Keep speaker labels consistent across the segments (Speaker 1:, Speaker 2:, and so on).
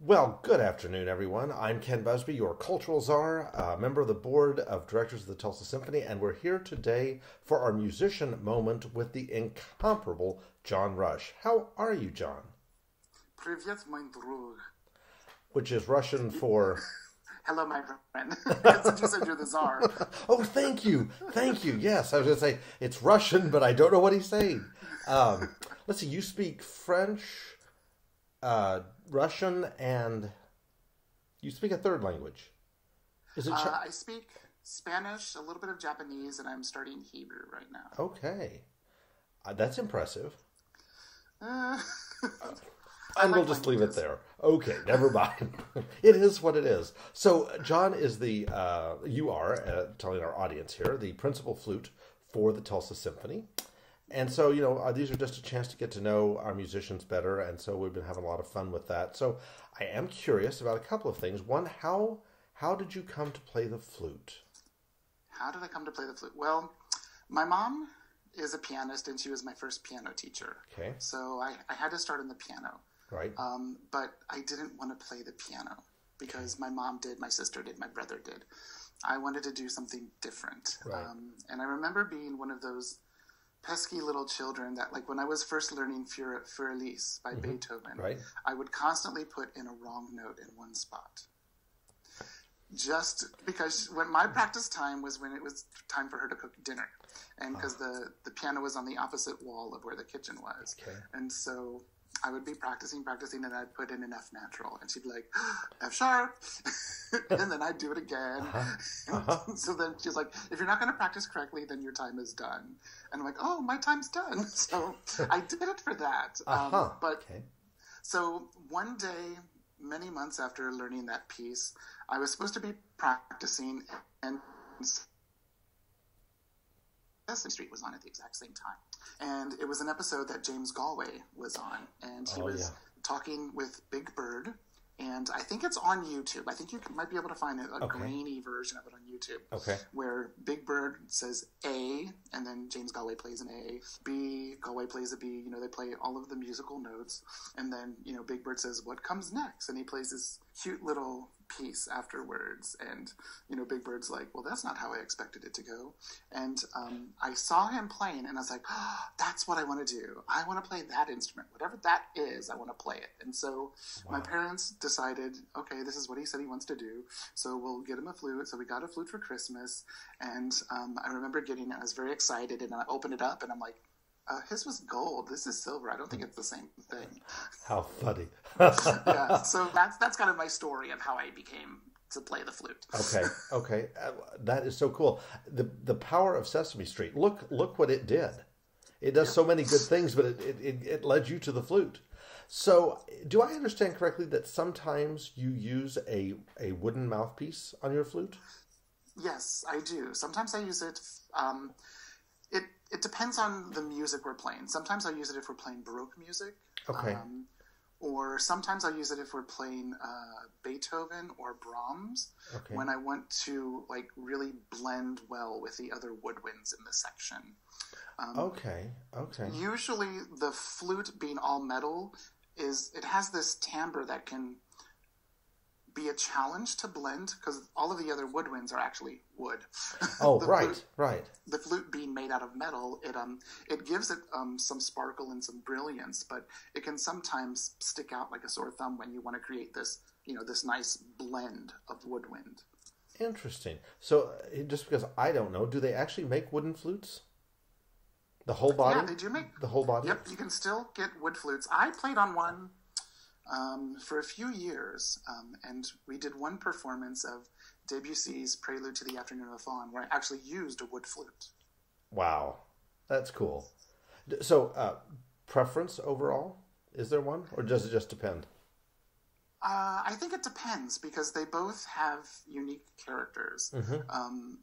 Speaker 1: Well, good afternoon, everyone. I'm Ken Busby, your cultural czar, a member of the board of directors of the Tulsa Symphony, and we're here today for our musician moment with the incomparable John Rush. How are you, John?
Speaker 2: Привет, мой друг.
Speaker 1: Which is Russian for.
Speaker 2: Hello, my friend. Because you said you're the czar.
Speaker 1: oh, thank you. Thank you. Yes, I was going to say it's Russian, but I don't know what he's saying. Um, let's see, you speak French, uh, Russian, and you speak a third language. Is it? Ch-
Speaker 2: Uh, I speak Spanish, a little bit of Japanese, and I'm starting Hebrew right now.
Speaker 1: okay, uh, that's impressive.
Speaker 2: Uh,
Speaker 1: And we'll just leave it there. Okay, never mind. it is what it is. So, John is the, uh, you are, uh, telling our audience here, the principal flute for the Tulsa Symphony. And so, you know, uh, these are just a chance to get to know our musicians better. And so we've been having a lot of fun with that. So I am curious about a couple of things. One, how, how did you come to play the flute?
Speaker 2: how did I come to play the flute? Well, my mom is a pianist, and she was my first piano teacher.
Speaker 1: Okay,
Speaker 2: So I, I had to start on the piano.
Speaker 1: right.
Speaker 2: Um, but I didn't want to play the piano because my mom did, my sister did, my brother did. I wanted to do something different.
Speaker 1: Right.
Speaker 2: Um, and I remember being one of those pesky little children that, like, when I was first learning Für, Für Elise by Beethoven,
Speaker 1: Mm-hmm. Right.
Speaker 2: I would constantly put in a wrong note in one spot. Just because when my practice time was when it was time for her to cook dinner, and because the the piano was on the opposite wall of where the kitchen was,
Speaker 1: Okay.
Speaker 2: and so I would be practicing, practicing, and I'd put in an F natural, and she'd be like, F sharp, and then I'd do it again.
Speaker 1: Uh-huh.
Speaker 2: so then she's like, if you're not going to practice correctly, then your time is done. And I'm like, oh, my time's done. So I did it for that. Um,
Speaker 1: Uh-huh.
Speaker 2: but
Speaker 1: okay.
Speaker 2: so one day, many months after learning that piece, I was supposed to be practicing, and Sesame Street was on at the exact same time. And it was an episode that James Galway was on, and he
Speaker 1: Oh,
Speaker 2: was
Speaker 1: yeah.
Speaker 2: talking with Big Bird. And I think it's on YouTube. I think you might be able to find a, a
Speaker 1: Okay.
Speaker 2: grainy version of it on YouTube
Speaker 1: Okay.
Speaker 2: where Big Bird says A, and then James Galway plays an A. B, Galway plays a B. You know, they play all of the musical notes, and then you know, Big Bird says, "What comes next?" And he plays this cute little piece afterwards, and you know, Big Bird's like, "Well, that's not how I expected it to go." And um, I saw him playing, and I was like, oh, "That's what I want to do. I want to play that instrument, whatever that is. I want to play it." And so my parents decided, okay, this is what he said he wants to do, so we'll get him a flute. So we got a flute for Christmas, and um, I remember getting it. I was very excited, and I opened it up, and I'm like, uh, his was gold. This is silver. I don't think it's the same thing.
Speaker 1: How funny.
Speaker 2: yeah. So that's that's kind of my story of how I became to play the flute.
Speaker 1: Okay, okay, Uh, that is so cool. the The power of Sesame Street. Look, look what it did. It does so many good things, but it, it, it, it led you to the flute. So, do I understand correctly that sometimes you use a a wooden mouthpiece on your flute?
Speaker 2: Yes, I do. Sometimes I use it. Um, it it depends on the music we're playing. Sometimes I'll use it if we're playing Baroque music.
Speaker 1: Okay.
Speaker 2: Um, or sometimes I'll use it if we're playing uh, Beethoven or Brahms
Speaker 1: Okay.
Speaker 2: when I want to like really blend well with the other woodwinds in the section. Um,
Speaker 1: Okay, okay,
Speaker 2: Usually, the flute being all metal is it has this timbre that can be a challenge to blend because all of the other woodwinds are actually wood.
Speaker 1: Oh, right,
Speaker 2: flute-
Speaker 1: right.
Speaker 2: the flute being made out of metal, it um it gives it um some sparkle and some brilliance, but it can sometimes stick out like a sore thumb when you want to create this you know this nice blend of woodwind.
Speaker 1: Interesting. So, uh, just because I don't know, do they actually make wooden flutes? The whole body.
Speaker 2: Yeah, they do make.
Speaker 1: The whole body.
Speaker 2: Yep, you can still get wood flutes. I played on one um, for a few years, um, and we did one performance of Debussy's Prelude to the Afternoon of the Fawn, where I actually used a wood flute.
Speaker 1: Wow, that's cool. So, uh, preference overall? Is there one, or does it just depend?
Speaker 2: Uh, I think it depends because they both have unique characters. Um,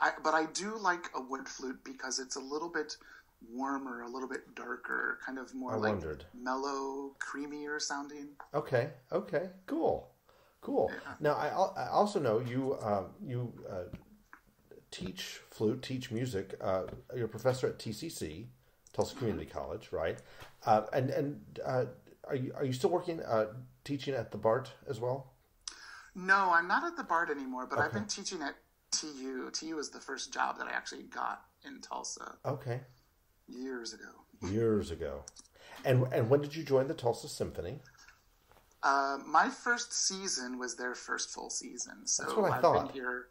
Speaker 2: I, but I do like a wood flute because it's a little bit warmer, a little bit darker, kind of more
Speaker 1: I
Speaker 2: like
Speaker 1: wondered.
Speaker 2: mellow, creamier sounding.
Speaker 1: Okay, okay, cool, cool. Now, I, I also know you um, you uh, teach flute, teach music. Uh, you're a professor at TCC, Tulsa Community College, right? Uh, and and uh, are you are you still working uh, teaching at the Bart as well?
Speaker 2: No, I'm not at the BART anymore, but I've been teaching at TU. TU was the first job that I actually got in Tulsa
Speaker 1: Okay,
Speaker 2: years ago.
Speaker 1: years ago. And and when did you join the Tulsa Symphony?
Speaker 2: Uh, my first season was their first full season, so
Speaker 1: That's what I
Speaker 2: have
Speaker 1: thought.
Speaker 2: been here.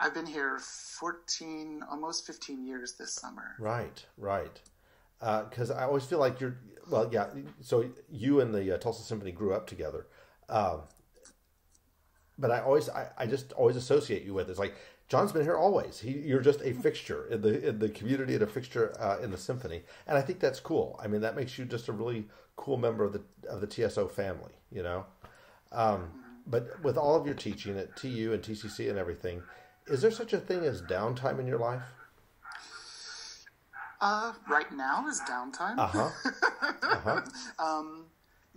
Speaker 2: I've been here 14, almost 15 years this summer.
Speaker 1: Right, right. Because I always feel like you're well, yeah. So you and the uh, Tulsa Symphony grew up together, um, but I always, I, I just always associate you with it's like John's been here always. He, you're just a fixture in the in the community and a fixture uh, in the symphony, and I think that's cool. I mean, that makes you just a really cool member of the of the TSO family, you know. Um, but with all of your teaching at TU and TCC and everything, is there such a thing as downtime in your life?
Speaker 2: Uh, right now is downtime.
Speaker 1: Uh huh. Uh huh.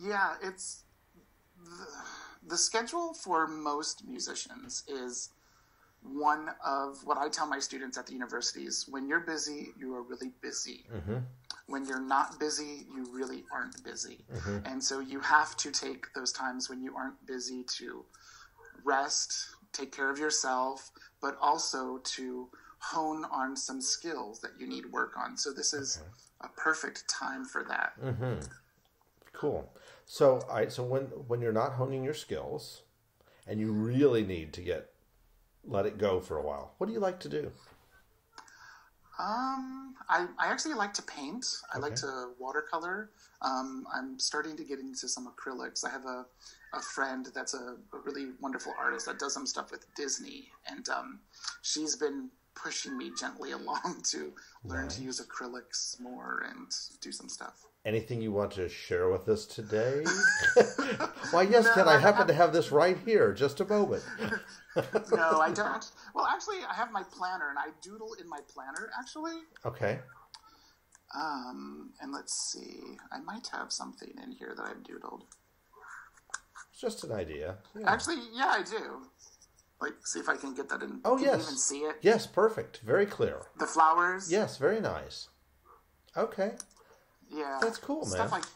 Speaker 2: Yeah, it's the, the schedule for most musicians is one of what I tell my students at the universities when you're busy, you are really busy. Mm-hmm. When you're not busy, you really aren't busy. Mm-hmm. And so you have to take those times when you aren't busy to rest, take care of yourself, but also to hone on some skills that you need work on. So this is a perfect time for that. Mm-hmm.
Speaker 1: Cool. So, all right. So when when you're not honing your skills, and you really need to get let it go for a while, what do you like to do?
Speaker 2: Um, I, I actually like to paint. I like to watercolor. Um, I'm starting to get into some acrylics. I have a, a friend that's a, a really wonderful artist that does some stuff with Disney, and um, she's been pushing me gently along to learn to use acrylics more and do some stuff.
Speaker 1: Anything you want to share with us today? Why, yes, Ken. I happen to have this right here. Just a moment.
Speaker 2: No, I don't. Well, actually, I have my planner, and I doodle in my planner, actually.
Speaker 1: Okay.
Speaker 2: Um, and let's see. I might have something in here that I've doodled.
Speaker 1: It's just an idea. Yeah.
Speaker 2: Actually, yeah, I do. Like, see if I can get that in.
Speaker 1: Oh,
Speaker 2: can
Speaker 1: yes.
Speaker 2: Even see it?
Speaker 1: Yes. Perfect. Very clear.
Speaker 2: The flowers.
Speaker 1: Yes. Very nice. Okay.
Speaker 2: Yeah.
Speaker 1: That's cool,
Speaker 2: stuff
Speaker 1: man.
Speaker 2: Like,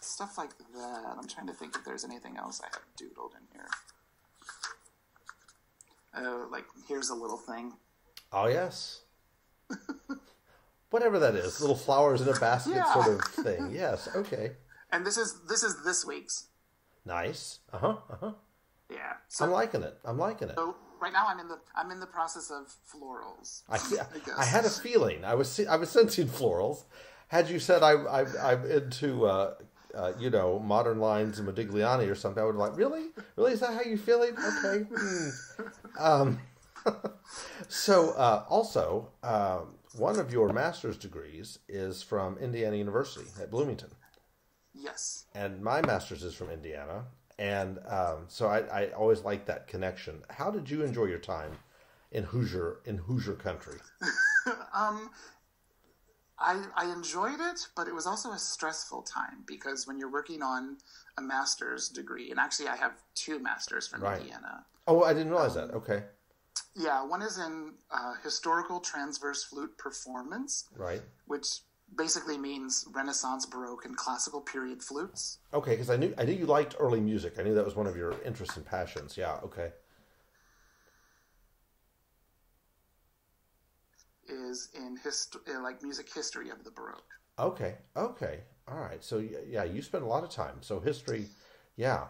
Speaker 2: stuff like that. I'm trying to think if there's anything else I have doodled in here. Oh, like here's a little thing.
Speaker 1: Oh yes. Whatever that is, little flowers in a basket
Speaker 2: Yeah.
Speaker 1: sort of thing. Yes. Okay.
Speaker 2: And this is this is this week's.
Speaker 1: Nice. Uh huh. Uh huh.
Speaker 2: Yeah. So,
Speaker 1: I'm liking it. I'm liking it.
Speaker 2: so right now I'm in the I'm in the process of florals.
Speaker 1: I,
Speaker 2: guess.
Speaker 1: I had a feeling. I was I was sensing florals. Had you said I, I I'm into uh, uh, you know modern lines and Modigliani or something, I would have like really really is that how you feeling? Okay. Hmm. Um, so uh, also um, one of your master's degrees is from Indiana University at Bloomington,
Speaker 2: Yes.
Speaker 1: and my master's is from Indiana. And um, so I, I always like that connection. How did you enjoy your time in Hoosier in Hoosier country?
Speaker 2: I, I enjoyed it, but it was also a stressful time because when you're working on a master's degree, and actually I have two masters from
Speaker 1: Right.
Speaker 2: Indiana.
Speaker 1: Oh, I didn't realize that. Okay,
Speaker 2: Yeah, one is in uh, historical transverse flute performance,
Speaker 1: right.
Speaker 2: which basically means Renaissance, Baroque, and classical period flutes.
Speaker 1: Okay, because I knew I knew you liked early music. I knew that was one of your interests and passions. Yeah. Okay.
Speaker 2: Is in hist- uh, like music history of the Baroque.
Speaker 1: Okay. Okay. All right. So yeah, you spend a lot of time. So history, yeah.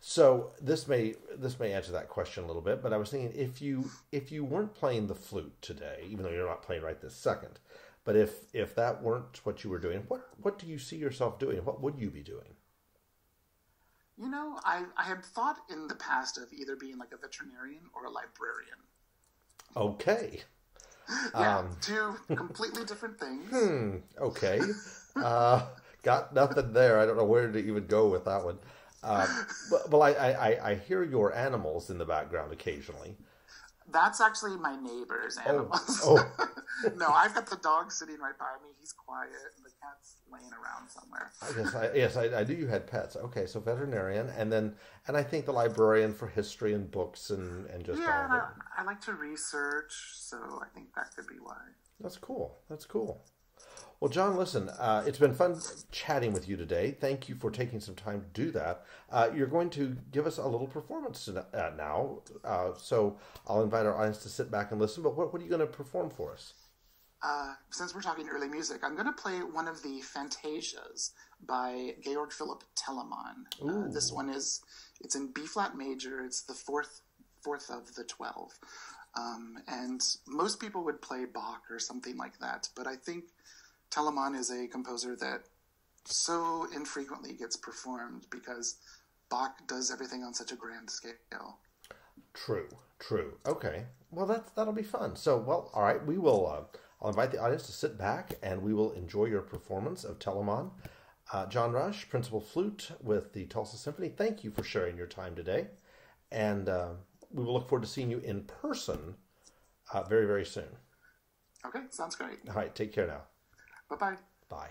Speaker 1: So this may this may answer that question a little bit, but I was thinking if you if you weren't playing the flute today, even though you're not playing right this second, but if if that weren't what you were doing, what what do you see yourself doing? What would you be doing?
Speaker 2: You know, I, I had thought in the past of either being like a veterinarian or a librarian.
Speaker 1: Okay.
Speaker 2: Yeah,
Speaker 1: Um,
Speaker 2: two completely different things.
Speaker 1: Hmm. Okay. Uh, got nothing there. I don't know where to even go with that one. Uh, but, but I, I, I- I hear your animals in the background occasionally.
Speaker 2: That's actually my neighbor's oh, animals.
Speaker 1: Oh.
Speaker 2: no, I've got the dog sitting right by me. He's quiet, and the cat's laying around somewhere.
Speaker 1: Guess I, yes, I, I knew you had pets. Okay, so veterinarian, and then and I think the librarian for history and books and and just
Speaker 2: Yeah, and I. I like to research, so I think that could be why.
Speaker 1: That's cool. That's cool. Well, John, listen, uh, it's been fun chatting with you today. Thank you for taking some time to do that. Uh, you're going to give us a little performance uh, now, uh, so I'll invite our audience to sit back and listen. But what, what are you going to perform for us?
Speaker 2: Uh, since we're talking early music, I'm going to play one of the Fantasias by Georg Philipp Telemann. Uh, this one is it's in B flat major. It's the fourth fourth of the twelve, um, and most people would play Bach or something like that. But I think Telemann is a composer that so infrequently gets performed because Bach does everything on such a grand scale.
Speaker 1: True, true. Okay, well that's that'll be fun. So, well, all right, we will. Uh, I'll invite the audience to sit back and we will enjoy your performance of Telemann. Uh, John Rush, principal flute with the Tulsa Symphony, thank you for sharing your time today. And uh, we will look forward to seeing you in person uh, very, very soon.
Speaker 2: Okay, sounds great.
Speaker 1: All right, take care now.
Speaker 2: Bye bye.
Speaker 1: Bye.